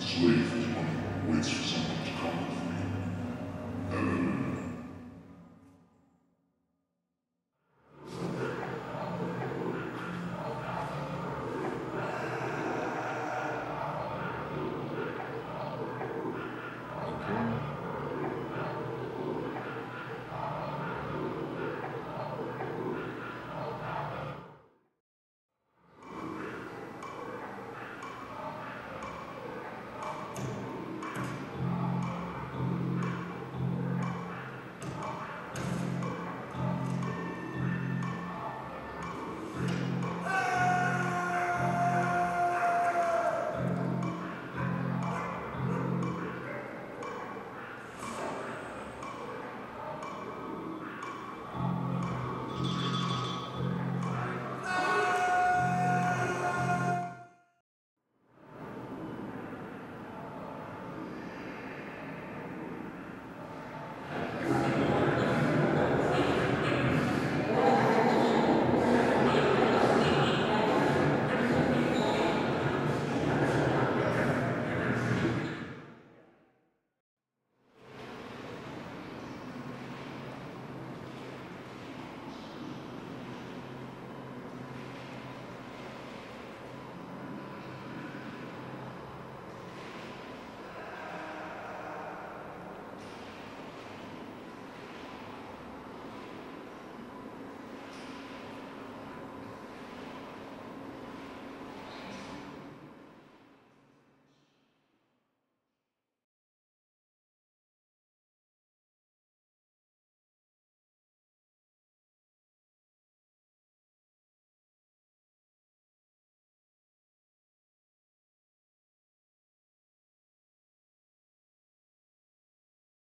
A slave is one who waits for someone to come.